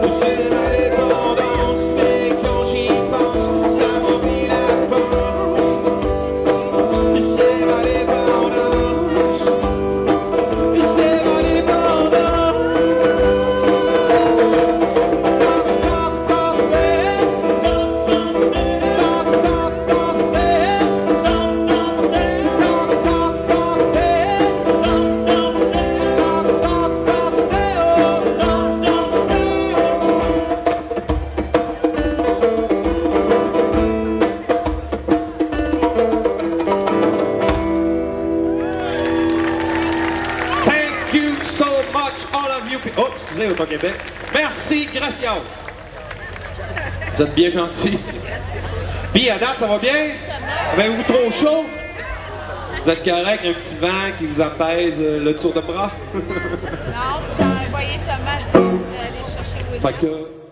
Você Excusez, Auto-Québec. Merci, gracias. Vous êtes bien gentil. Puis, à date, ça va bien? Avez-vous trop chaud? Vous êtes correct, un petit vent qui vous apaise euh, le tour de bras? Non, j'ai envoyé Thomas dire d'aller chercher. Fait que